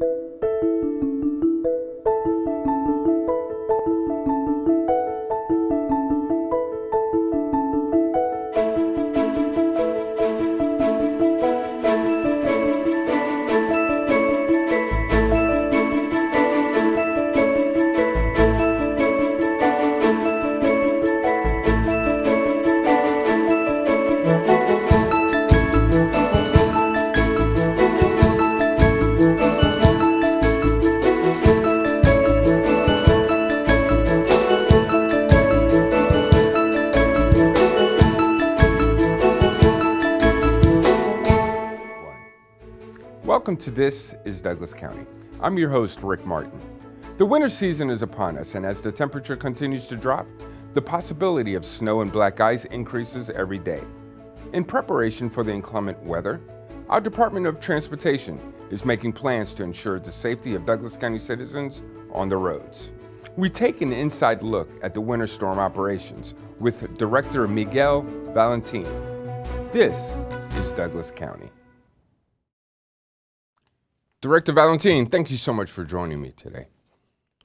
Welcome This is Douglas County. I'm your host, Rick Martin. The winter season is upon us, and as the temperature continues to drop, the possibility of snow and black ice increases every day. In preparation for the inclement weather, our Department of Transportation is making plans to ensure the safety of Douglas County citizens on the roads. We take an inside look at the winter storm operations with Director Miguel Valentin. This is Douglas County. Director Valentin, thank you so much for joining me today.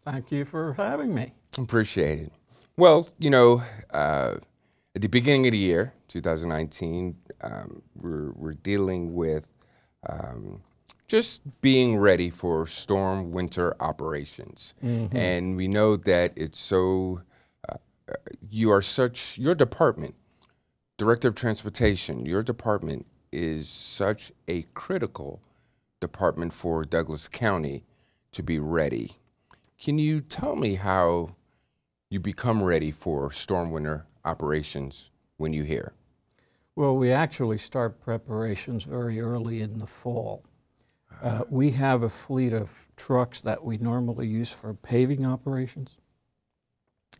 Thank you for having me. Appreciate it. Well, you know, uh, at the beginning of the year, 2019, um, we're, we're dealing with um, just being ready for storm winter operations. Mm-hmm. And we know that it's so, uh, you are such, your department, Director of Transportation, your department is such a critical department for Douglas County to be ready. Can you tell me how you become ready for storm winter operations when you hear? Well, we actually start preparations very early in the fall. Uh, we have a fleet of trucks that we normally use for paving operations.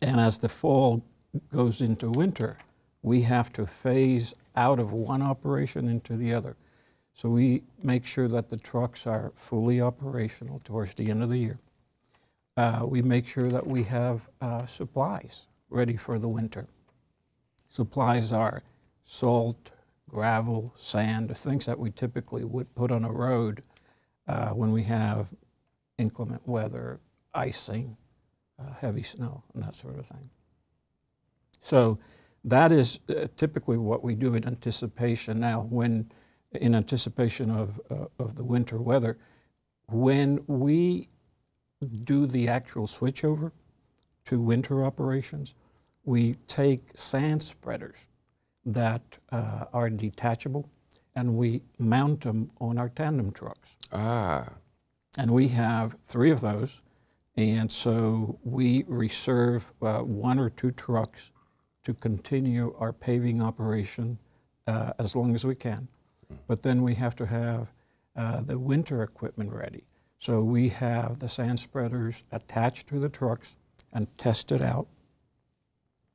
And as the fall goes into winter, we have to phase out of one operation into the other. So we make sure that the trucks are fully operational towards the end of the year. Uh, we make sure that we have uh, supplies ready for the winter. Supplies are salt, gravel, sand, things that we typically would put on a road uh, when we have inclement weather, icing, uh, heavy snow, and that sort of thing. So that is uh, typically what we do in anticipation. Now, when in anticipation of, uh, of the winter weather. When we do the actual switchover to winter operations, we take sand spreaders that uh, are detachable and we mount them on our tandem trucks. Ah. And we have three of those. And so we reserve uh, one or two trucks to continue our paving operation uh, as long as we can but then we have to have uh, the winter equipment ready. So we have the sand spreaders attached to the trucks and tested out,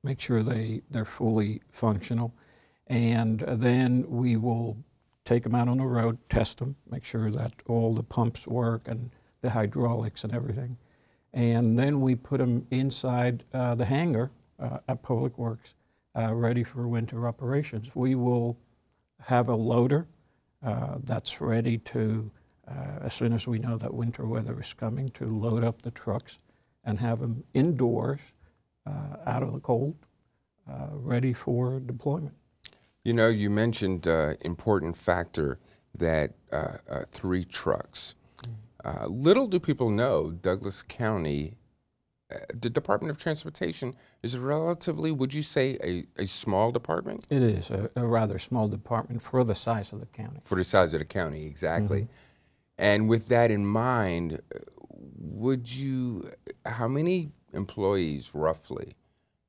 make sure they, they're fully functional. And then we will take them out on the road, test them, make sure that all the pumps work and the hydraulics and everything. And then we put them inside uh, the hangar uh, at Public Works, uh, ready for winter operations. We will have a loader uh, that's ready to, uh, as soon as we know that winter weather is coming, to load up the trucks and have them indoors, uh, out of the cold, uh, ready for deployment. You know, you mentioned uh, important factor that three trucks. Mm. little do people know Douglas County the Department of Transportation is relatively, would you say, a, a small department? It is a, a, rather small department for the size of the county. For the size of the county, exactly. Mm -hmm. And with that in mind, would you, how many employees roughly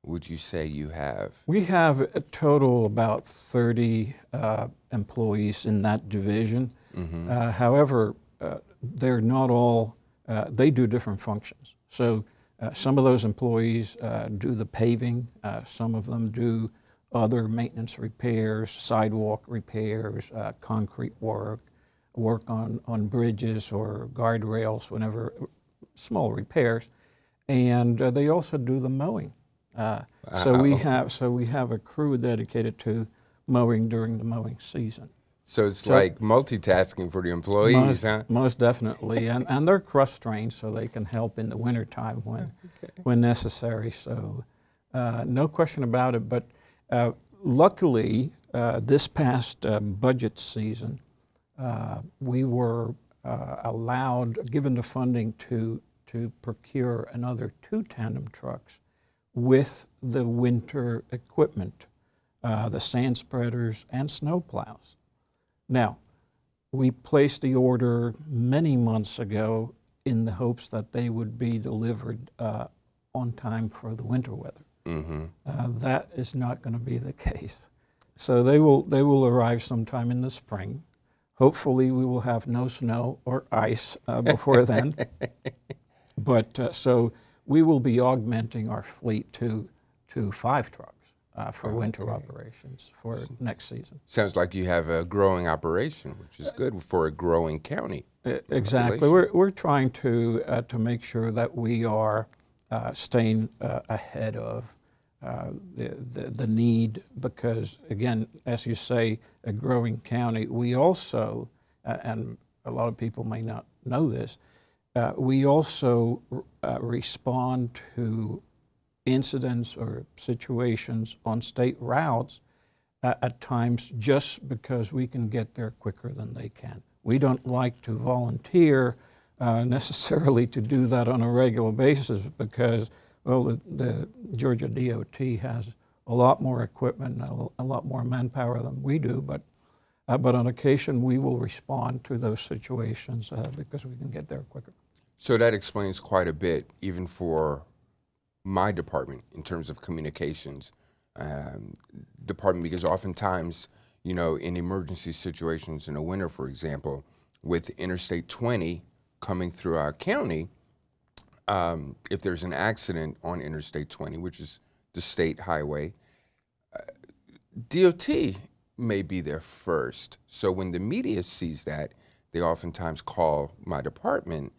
would you say you have? We have a total about 30 uh, employees in that division. Mm -hmm. uh, however, uh, they're not all, uh, they do different functions. So uh, some of those employees uh, do the paving, uh, some of them do other maintenance repairs, sidewalk repairs, uh, concrete work, work on, on bridges or guardrails whenever, small repairs. And uh, they also do the mowing. Uh, so we have so we have a crew dedicated to mowing during the mowing season. So it's So- like multitasking for the employees, most, huh? most definitely, and, and they're cross trained so they can help in the wintertime when when necessary. So uh, no question about it. But uh, luckily, uh, this past uh, budget season, uh, we were uh, allowed, given the funding to to procure another two tandem trucks with the winter equipment, uh, the sand spreaders and snow plows. Now, we placed the order many months ago in the hopes that they would be delivered uh, on time for the winter weather. Mm-hmm. Uh, that is not going to be the case. So they will, they will arrive sometime in the spring. Hopefully, we will have no snow or ice uh, before then. but uh, so we will be augmenting our fleet to, to five trucks uh, for winter Okay. operations for next season. Sounds like you have a growing operation, which is good for a growing county. E- Exactly. We're, we're trying to, uh, to make sure that we are uh, staying uh, ahead of uh, the, the, the need because, again, as you say, a growing county, we also, uh, and a lot of people may not know this, uh, we also uh, respond to incidents or situations on state routes at, at times just because we can get there quicker than they can. We don't like to volunteer uh, necessarily to do that on a regular basis because, well, the, the Georgia DOT has a lot more equipment and a, a lot more manpower than we do, but uh, but on occasion we will respond to those situations uh, because we can get there quicker. So that explains quite a bit, even for my department in terms of communications um, department, because oftentimes, you know, in emergency situations in the winter, for example, with Interstate 20 coming through our county, um, if there's an accident on Interstate 20, which is the state highway, uh, DOT may be there first. So when the media sees that, they oftentimes call my department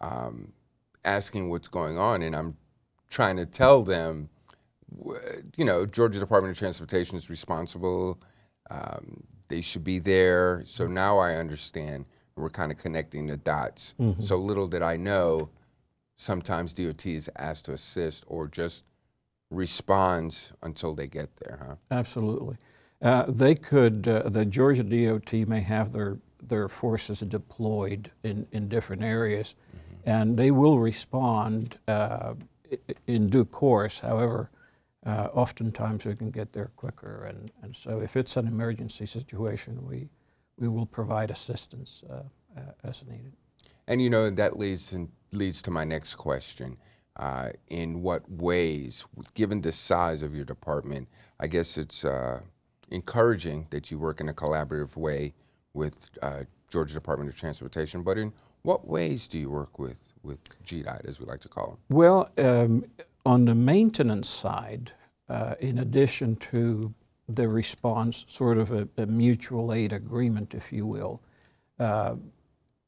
um, asking what's going on, and I'm trying to tell them, you know, Georgia Department of Transportation is responsible. Um, they should be there. So now I understand. We're kind of connecting the dots. So little did I know, sometimes DOT is asked to assist or just responds until they get there, huh? Absolutely. Uh, they could, uh, the Georgia DOT may have their, their forces deployed in, in different areas, and they will respond uh, in due course. However, uh, oftentimes we can get there quicker, and, and so if it's an emergency situation, we, we will provide assistance uh, uh, as needed. And you know that leads in, leads to my next question. Uh, in what ways, given the size of your department, I guess it's uh, encouraging that you work in a collaborative way with Georgia Department of Transportation. But in what ways do you work with with GDOT, as we like to call it? Well, um, on the maintenance side, uh, in addition to the response, sort of a, a mutual aid agreement, if you will, uh,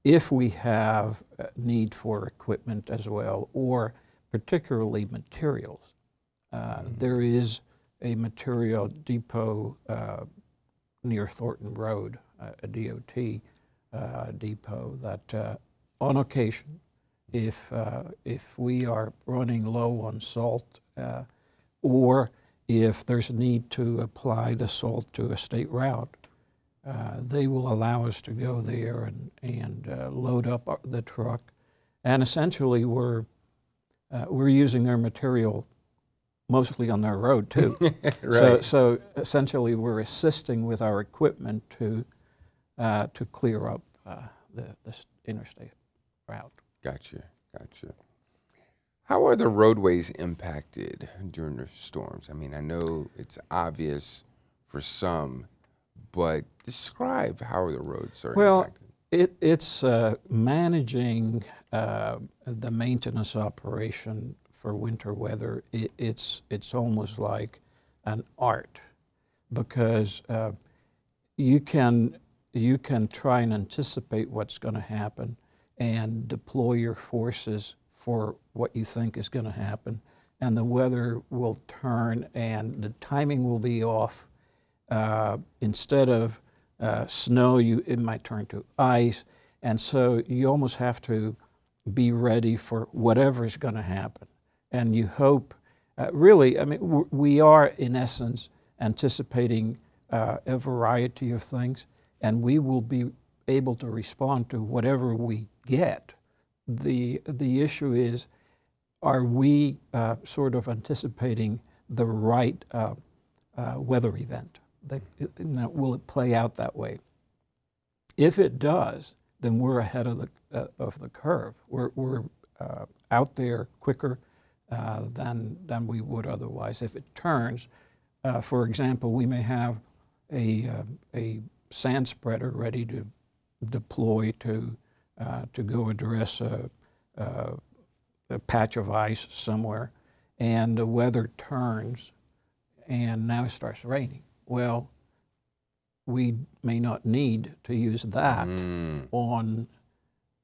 if we have a need for equipment as well, or particularly materials, uh, there is a material depot uh, near Thornton Road, uh, a DOT uh, depot that uh, on occasion, if, uh, if we are running low on salt uh, or if there's a need to apply the salt to a state route, uh, they will allow us to go there and, and uh, load up the truck. And essentially, we're, uh, we're using their material mostly on their road too. So, so essentially, we're assisting with our equipment to, uh, to clear up uh, the, the interstate route. Gotcha, gotcha. How are the roadways impacted during the storms? I mean, I know it's obvious for some, but describe how the roads are Well, impacted. It, it's uh, managing uh, the maintenance operation for winter weather. It, it's it's almost like an art because uh, you can you can try and anticipate what's going to happen and deploy your forces for what you think is going to happen, and the weather will turn and the timing will be off. Uh, instead of Uh, snow, you it might turn to ice, and so you almost have to be ready for whatever is going to happen. And you hope, uh, really, I mean, we are in essence anticipating uh, a variety of things, and we will be able to respond to whatever we get. The, the issue is are we uh, sort of anticipating the right uh, uh, weather event? That, you know, will it play out that way? If it does, then we're ahead of the, uh, of the curve. We're, we're uh, out there quicker uh, than, than we would otherwise. If it turns, for example, we may have a, a sand spreader ready to deploy to, to go address a, a, a patch of ice somewhere, and the weather turns, and now it starts raining. Well, we may not need to use that Mm, on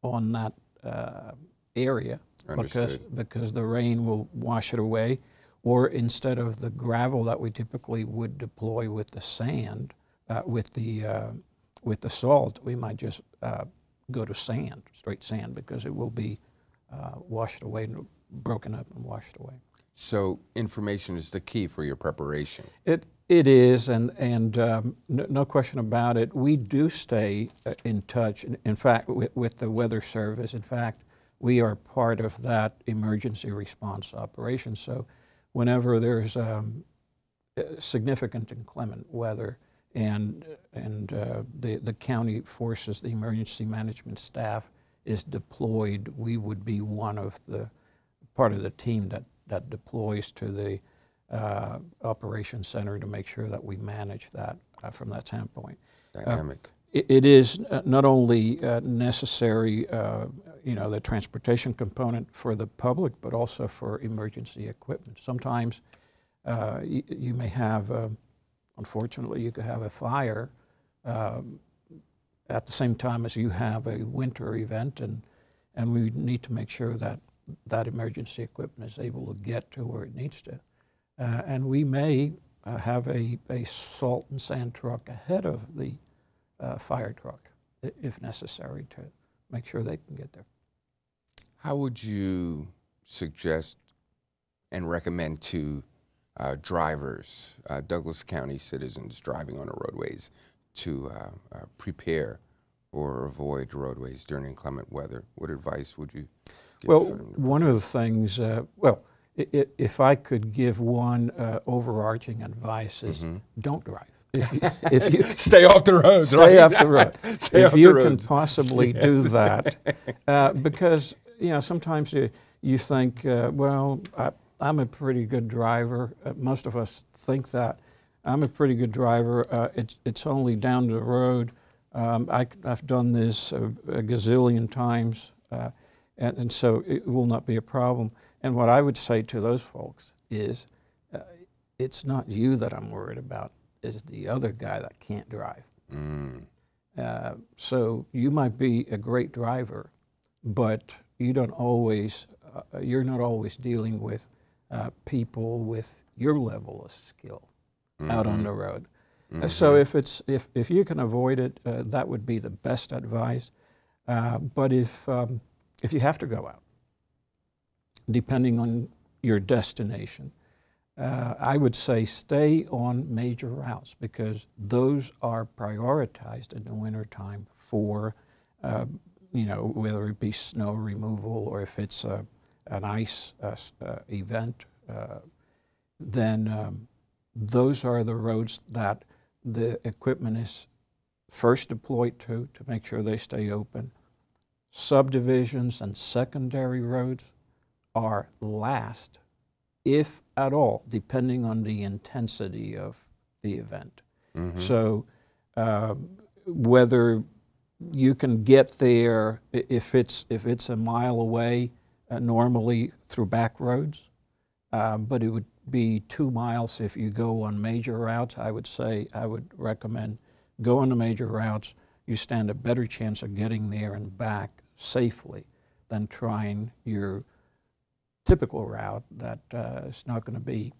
on that uh, area because Understood. because the rain will wash it away, or instead of the gravel that we typically would deploy with the sand, uh, with the uh, with the salt, we might just uh, go to sand, straight sand, because it will be uh, washed away, and broken up and washed away. so information is the key for your preparation. It it is, and and um, no, no question about it. We do stay uh, in touch. In, in fact, with, with the Weather Service. In fact, we are part of that emergency response operation. So, whenever there's um, uh, significant inclement weather, and and uh, the the county forces, the emergency management staff is deployed, we would be one of the part of the team that that deploys to the uh, operations center to make sure that we manage that uh, from that standpoint. Dynamic. It, it is uh, not only uh, necessary, uh, you know, the transportation component for the public, but also for emergency equipment. Sometimes uh, you, you may have, uh, unfortunately, you could have a fire um, at the same time as you have a winter event, and and we need to make sure that that emergency equipment is able to get to where it needs to. Uh, and we may uh, have a, a salt and sand truck ahead of the uh, fire truck if necessary to make sure they can get there. How would you suggest and recommend to uh, drivers, uh, Douglas County citizens driving on the roadways, to uh, uh, prepare or avoid roadways during inclement weather? What advice would you give Well, one of the things, uh, well, i- i- if I could give one uh, overarching advice is Mm-hmm. don't drive. If you, if you Stay off the roads. stay off the road, Stay if you can possibly do that, uh, because you know sometimes you you think, uh, well, I, I'm a pretty good driver. Uh, most of us think that I'm a pretty good driver. Uh, it's it's only down the road. Um, I, have done this a, a gazillion times, uh, and, and so it will not be a problem. And what I would say to those folks is, uh, it's not you that I'm worried about. It's the other guy that can't drive. Mm, Uh, so you might be a great driver, but you don't always, uh, you're not always dealing with uh, people with your level of skill out on the road. Uh, So if it's if, if you can avoid it, uh, that would be the best advice. Uh, but if um, if you have to go out, depending on your destination, uh, I would say stay on major routes because those are prioritized in the wintertime for, uh, you know, whether it be snow removal or if it's a, an ice uh, uh, event, uh, then um, those are the roads that the equipment is first deployed to to make sure they stay open. Subdivisions and secondary roads are last if at all, depending on the intensity of the event. mm-hmm. So, um, whether you can get there if it's if it's a mile away, uh, normally through back roads, uh, but it would be two miles if you go on major routes. I would say I would recommend go on the major routes. You stand a better chance of getting there and back safely than trying your typical route that uh, is not going to be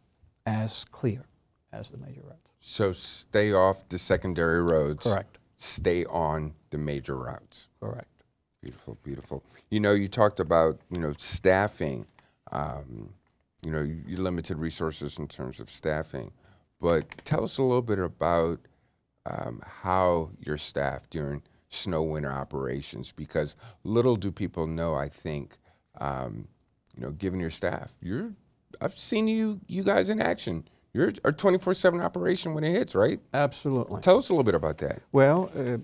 as clear as the major routes. So stay off the secondary roads. Correct. stay on the major routes. Correct. Beautiful, beautiful. You know, you talked about you know staffing. Um, you know, you, you limited resources in terms of staffing, but tell us a little bit about um, how your staff during snow winter operations, because little do people know. I think, um, you know, given your staff, you're. I've seen you, you guys in action. You're a 24/7 operation when it hits, right? Absolutely. Tell us a little bit about that. Well, uh,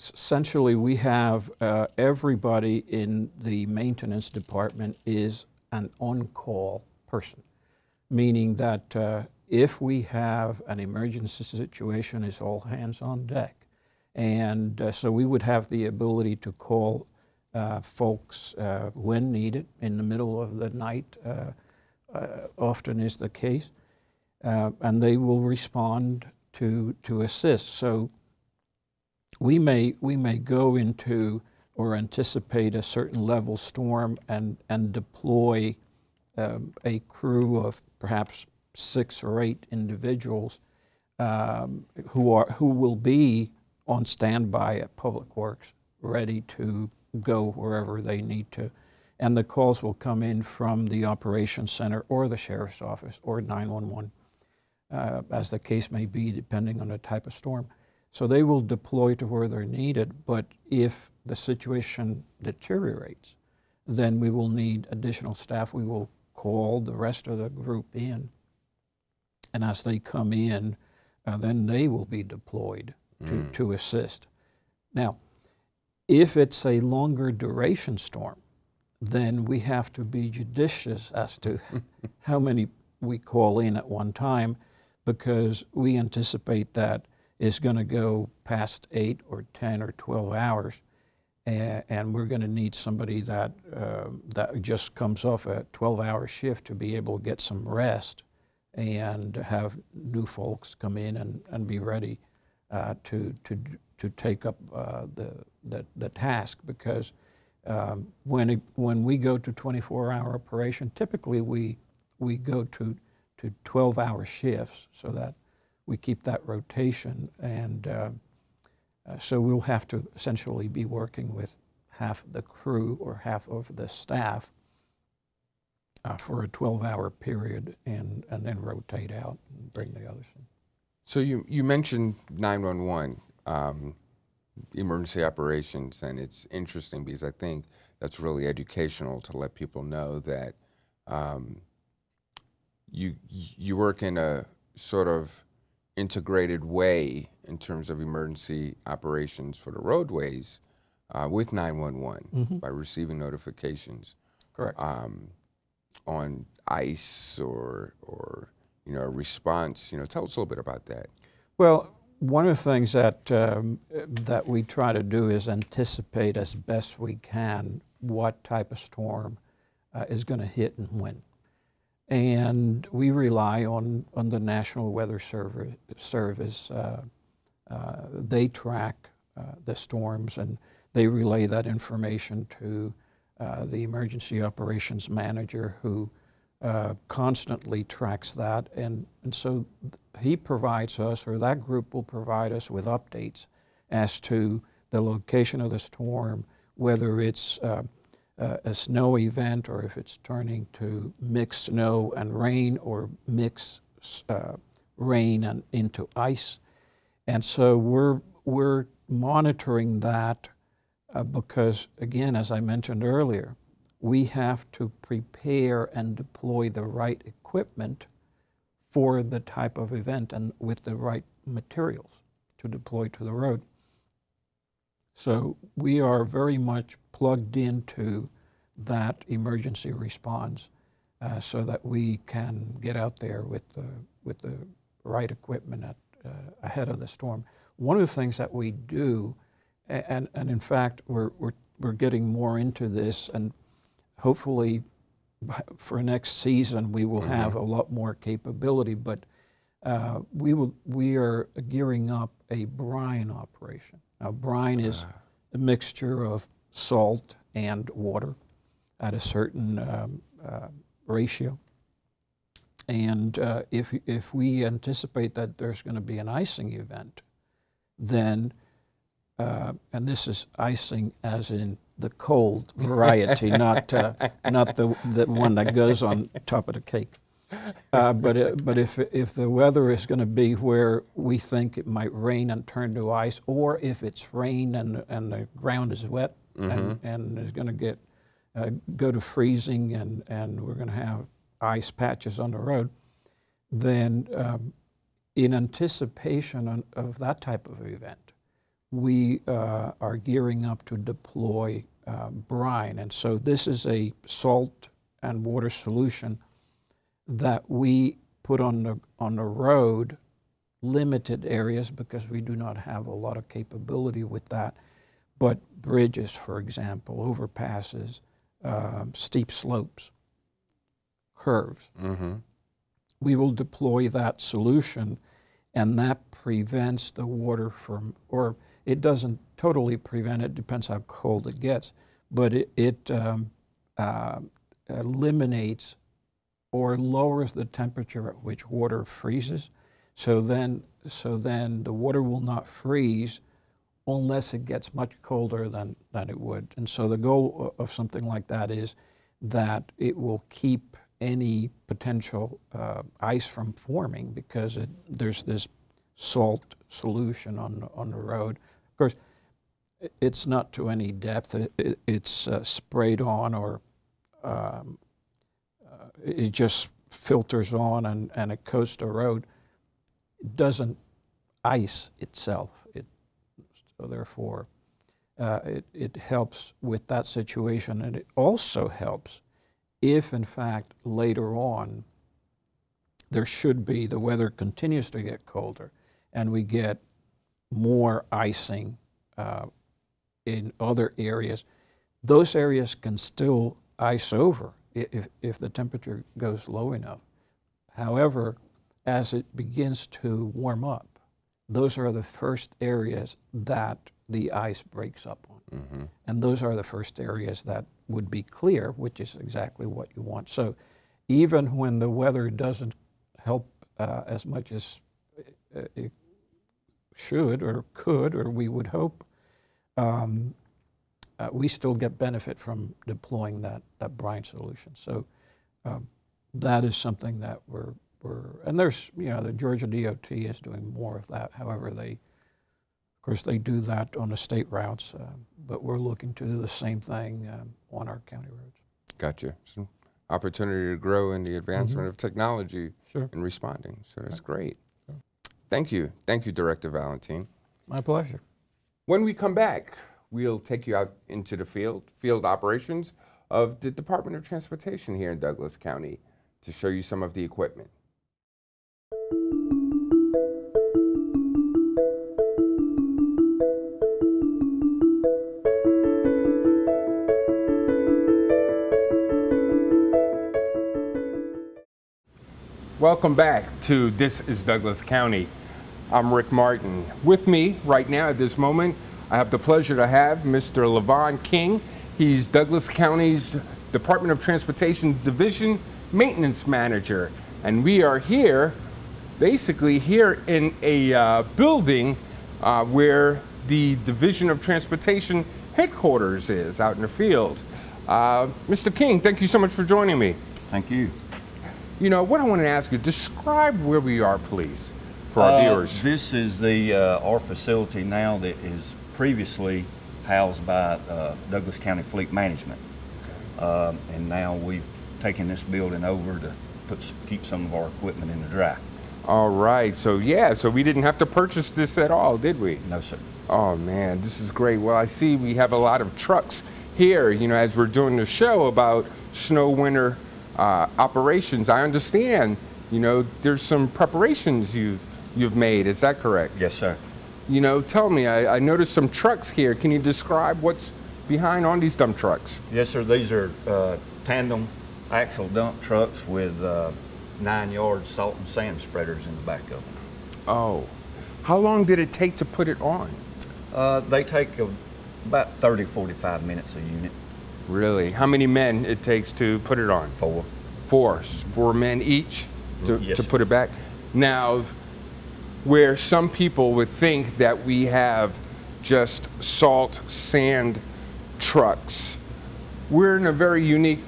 essentially, we have uh, everybody in the maintenance department is an on-call person, meaning that uh, if we have an emergency situation, it's all hands on deck. And uh, so we would have the ability to call uh, folks uh, when needed in the middle of the night, uh, often is the case, and they will respond to, to assist. So we may, we may go into or anticipate a certain level storm and, and deploy um, a crew of perhaps six or eight individuals um, who, are, who will be on standby at Public Works, ready to go wherever they need to. And the calls will come in from the operations center or the sheriff's office or 911, uh, as the case may be, depending on the type of storm. So they will deploy to where they're needed, but if the situation deteriorates, then we will need additional staff. We will call the rest of the group in, and as they come in, uh, then they will be deployed to, to assist. Now, if it's a longer duration storm, then we have to be judicious as to how many we call in at one time because we anticipate that it's going to go past 8 or 10 or 12 hours and, and we're going to need somebody that, uh, that just comes off a 12 hour shift to be able to get some rest and have new folks come in and, and be ready uh, to, to, to take up uh, the, the, the task because um, when, it, when we go to 24 hour operation, typically we, we go to, to 12 hour shifts so that we keep that rotation. And uh, uh, so we'll have to essentially be working with half the crew or half of the staff uh, for a 12 hour period and, and then rotate out and bring the others in. So you, you mentioned 911, um, emergency operations, and it's interesting because I think that's really educational to let people know that um, you, you work in a sort of integrated way in terms of emergency operations for the roadways uh, with 911 by receiving notifications Correct. um, on ice or, or you know, a response. You know, tell us a little bit about that. Well, one of the things that um, that we try to do is anticipate as best we can what type of storm uh, is going to hit and when, and we rely on on the National Weather Service. Service. Uh, uh, they track uh, the storms and they relay that information to uh, the emergency operations manager who uh, constantly tracks that. And, and so he provides us, or that group will provide us with updates as to the location of the storm, whether it's uh, a snow event or if it's turning to mixed snow and rain or mixed uh, rain and into ice. And so we're, we're monitoring that uh, because, again, as I mentioned earlier, we have to prepare and deploy the right equipment for the type of event and with the right materials to deploy to the road. So we are very much plugged into that emergency response uh, so that we can get out there with the, with the right equipment at, uh, ahead of the storm. One of the things that we do, and, and in fact, we're, we're, we're getting more into this, and hopefully for next season we will have a lot more capability, but uh, we, will, we are gearing up a brine operation. Now, brine is a mixture of salt and water at a certain um, uh, ratio. And uh, if, if we anticipate that there's going to be an icing event, then uh, and this is icing as in the cold variety, not uh, not the the one that goes on top of the cake. Uh, but it, but if if the weather is going to be where we think it might rain and turn to ice, or if it's rain and and the ground is wet mm-hmm. and and is going to get uh, go to freezing and and we're going to have ice patches on the road, then um, in anticipation on, of that type of event, we uh, are gearing up to deploy uh, brine, and so this is a salt and water solution that we put on the, on the road limited areas because we do not have a lot of capability with that. But bridges, for example, overpasses, uh, steep slopes, curves. Mm-hmm. We will deploy that solution, and that prevents the water from, or it doesn't totally prevent it, depends how cold it gets, but it, it um, uh, eliminates or lowers the temperature at which water freezes. So then, so then the water will not freeze unless it gets much colder than, than it would. And so the goal of something like that is that it will keep any potential uh, ice from forming because it, there's this salt solution on, on the road. Of course, it's not to any depth. It, it's uh, sprayed on or um, it just filters on and, and it coats the road. It doesn't ice itself. It, so therefore, uh, it, it helps with that situation. And it also helps if, in fact, later on, there should be, the weather continues to get colder and we get more icing uh, in other areas, those areas can still ice over if, if the temperature goes low enough. However, as it begins to warm up, those are the first areas that the ice breaks up on. Mm-hmm. And those are the first areas that would be clear, which is exactly what you want. So even when the weather doesn't help uh, as much as it should or could or we would hope, um, uh, we still get benefit from deploying that, that brine solution. So um, that is something that we're, we're, and there's, you know, the Georgia DOT is doing more of that. However, they, of course, they do that on the state routes, uh, but we're looking to do the same thing um, on our county roads. Gotcha. Some opportunity to grow in the advancement mm-hmm. of technology sure. and responding. So that's great. Thank you. Thank you, Director Valentin. My pleasure. When we come back, we'll take you out into the field, field operations of the Department of Transportation here in Douglas County to show you some of the equipment. Welcome back to This is Douglas County. I'm Rick Martin. With me right now at this moment I have the pleasure to have Mr. Levon King. He's Douglas County's Department of Transportation Division Maintenance Manager. And we are here, basically here in a uh, building uh, where the Division of Transportation headquarters is out in the field. Uh, Mr. King, thank you so much for joining me. Thank you. You know, what I want to ask you, describe where we are, please, for our uh, viewers. This is the uh, our facility now that is previously housed by uh, Douglas County Fleet Management. Um, and now we've taken this building over to put, keep some of our equipment in the dry. All right. So, yeah, so we didn't have to purchase this at all, did we? No, sir. Oh, man, this is great. Well, I see we have a lot of trucks here, you know, as we're doing the show about snow winter uh, operations. I understand, you know, there's some preparations you've, you've made. Is that correct? Yes, sir. You know, tell me, I, I noticed some trucks here. Can you describe what's behind on these dump trucks? Yes, sir. These are uh, tandem axle dump trucks with uh, nine yard salt and sand spreaders in the back of them. Oh, how long did it take to put it on? Uh, they take a, about 30, 45 minutes a unit. Really? How many men it takes to put it on? Four. Four. Four men each to, yes, to put it back? Now, where some people would think that we have just salt, sand trucks. We're in a very unique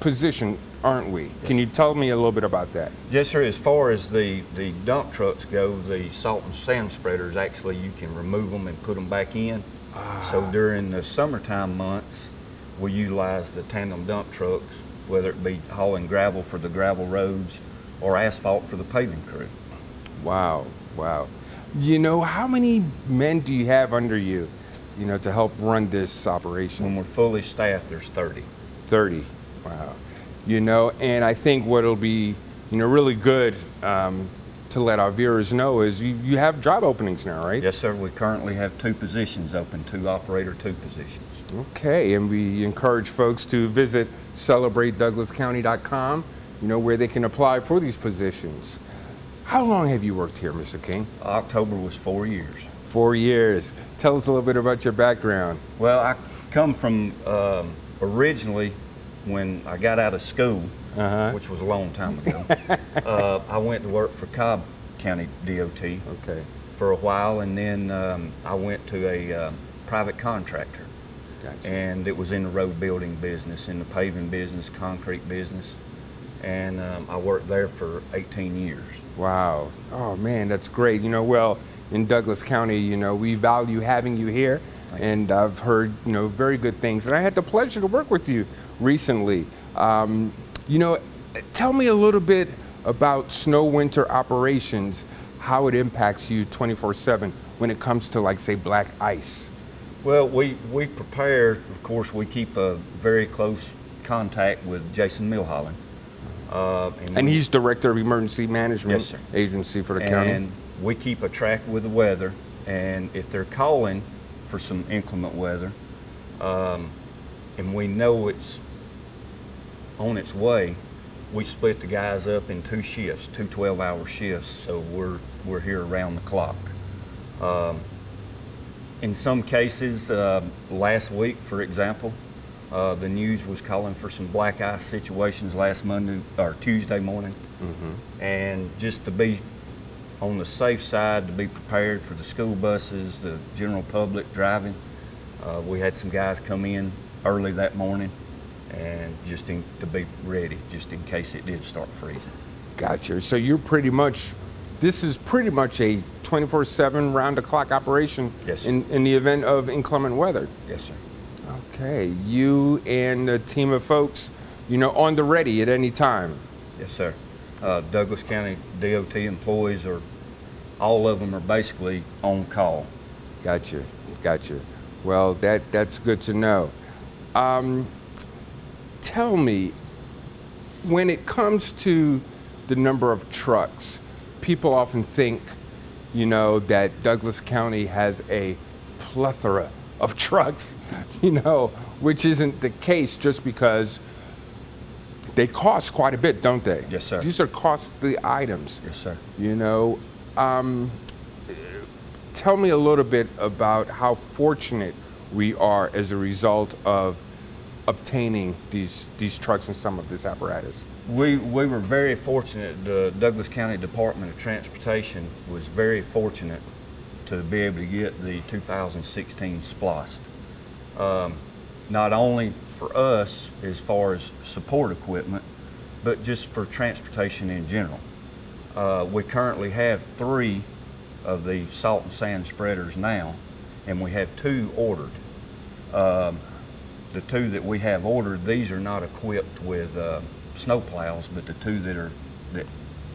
position, aren't we? Can you tell me a little bit about that? Yes, sir. As far as the, the dump trucks go, the salt and sand spreaders, actually, you can remove them and put them back in. Ah. So during the summertime months, we utilize the tandem dump trucks, whether it be hauling gravel for the gravel roads or asphalt for the paving crew. Wow, wow. You know, how many men do you have under you, you know, to help run this operation? When we're fully staffed, there's 30. 30. Wow. You know, and I think what'll be, you know, really good um, to let our viewers know is you, you have job openings now, right? Yes, sir. We currently have two positions open, two operator, two positions. Okay, and we encourage folks to visit celebratedouglascounty.com, you know, where they can apply for these positions. How long have you worked here, Mr. King? October was four years. Four years. Tell us a little bit about your background. Well, I come from um, originally when I got out of school, Uh-huh. which was a long time ago. uh, I went to work for Cobb County DOT Okay, for a while, and then um, I went to a um private contractor, gotcha. and it was in the road building business, in the paving business, concrete business, and um, I worked there for 18 years. Wow. Oh man, that's great. You know, well, in Douglas County, you know, we value having you here, Thank you. and I've heard you know very good things. And I had the pleasure to work with you recently. Um, you know, tell me a little bit about snow winter operations, how it impacts you 24/7 when it comes to like say black ice. Well, we, we prepare, of course, we keep a very close contact with Jason Milholland. Uh, And we- he's director of emergency management Yes, agency for the county. And we keep a track with the weather, and if they're calling for some inclement weather, um, and we know it's on its way, we split the guys up in two shifts, two 12-hour shifts, so we're, we're here around the clock. Um, in some cases, uh, last week, for example, uh, the news was calling for some black ice situations last Monday or Tuesday morning. And just to be on the safe side, to be prepared for the school buses, the general public driving, uh, we had some guys come in early that morning and just in, to be ready, just in case it did start freezing. Gotcha. So you're pretty much, this is pretty much a 24/7 round-the-clock operation Yes, in, in the event of inclement weather. Yes, sir. Okay, you and a team of folks, you know, on the ready at any time. Yes, sir. Uh, Douglas County DOT employees are, all of them are basically on call. Gotcha, gotcha. Well, that that's good to know. Um, tell me, when it comes to the number of trucks, people often think, you know, that Douglas County has a plethora of trucks, you know, which isn't the case just because they cost quite a bit, don't they? Yes, sir. These are costly items. Yes, sir. You know, um, tell me a little bit about how fortunate we are as a result of obtaining these these trucks and some of this apparatus. We, we were very fortunate, the Douglas County Department of Transportation was very fortunate to be able to get the 2016 SPLOST. Um, not only for us as far as support equipment, but just for transportation in general. Uh, we currently have three of the salt and sand spreaders now, and we have two ordered. Um, the two that we have ordered, these are not equipped with uh, snow plows, but the two that are that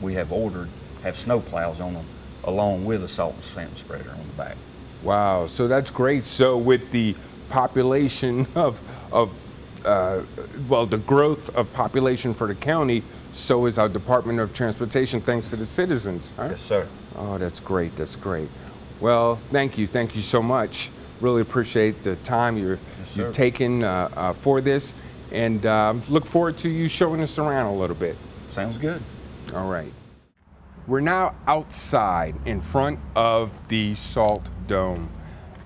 we have ordered have snow plows on them, along with a salt and sand spreader on the back. Wow, so that's great. So with the population of of uh, well, the growth of population for the county, so is our Department of Transportation, thanks to the citizens. Huh? Yes, sir. Oh, that's great. That's great. Well, thank you. Thank you so much. Really appreciate the time you're, Yes, you've taken uh, uh, for this, and um, look forward to you showing us around a little bit. Sounds good. All right. We're now outside in front of the Salt Dome.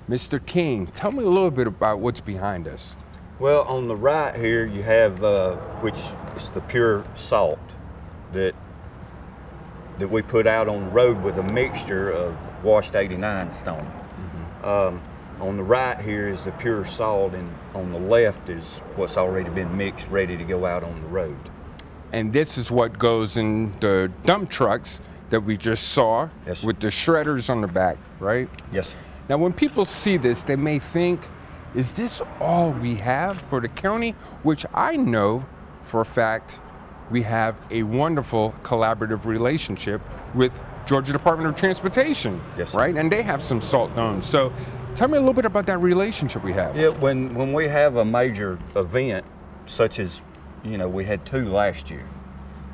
Mr. King, tell me a little bit about what's behind us. Well, on the right here, you have uh, which is the pure salt that that we put out on the road with a mixture of washed 89 stone. Um, On the right here is the pure salt, and on the left is what's already been mixed, ready to go out on the road. And this is what goes in the dump trucks that we just saw Yes, with the shredders on the back, right? Yes. Now, when people see this, they may think, is this all we have for the county? Which I know for a fact we have a wonderful collaborative relationship with Georgia Department of Transportation, Yes, right? And they have some salt domes. So tell me a little bit about that relationship we have. Yeah, when, when we have a major event, such as, you know, we had two last year,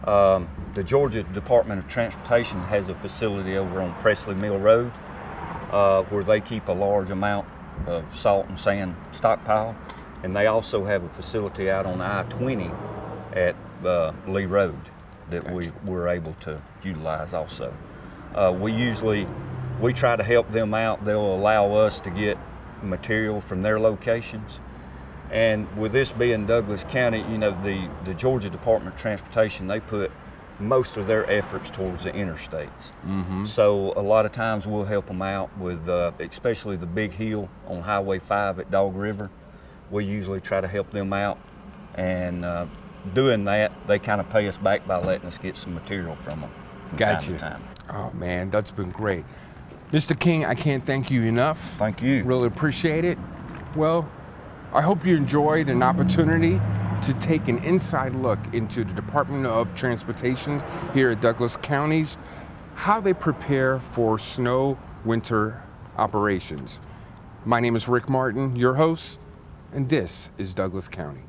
um, the Georgia Department of Transportation has a facility over on Presley Mill Road uh, where they keep a large amount of salt and sand stockpile. And they also have a facility out on I 20 at uh, Lee Road that we were able to utilize also. Uh, we usually we try to help them out. They'll allow us to get material from their locations. And with this being Douglas County, you know, the, the Georgia Department of Transportation, they put most of their efforts towards the interstates. So a lot of times we'll help them out with, uh, especially the big hill on Highway 5 at Dog River. We usually try to help them out. And uh, doing that, they kind of pay us back by letting us get some material from them from time Gotcha. to time. Oh man, that's been great. Mr. King, I can't thank you enough. Thank you. Really appreciate it. Well, I hope you enjoyed an opportunity to take an inside look into the Department of Transportation here at Douglas Counties, how they prepare for snow winter operations. My name is Rick Martin, your host, and this is Douglas County.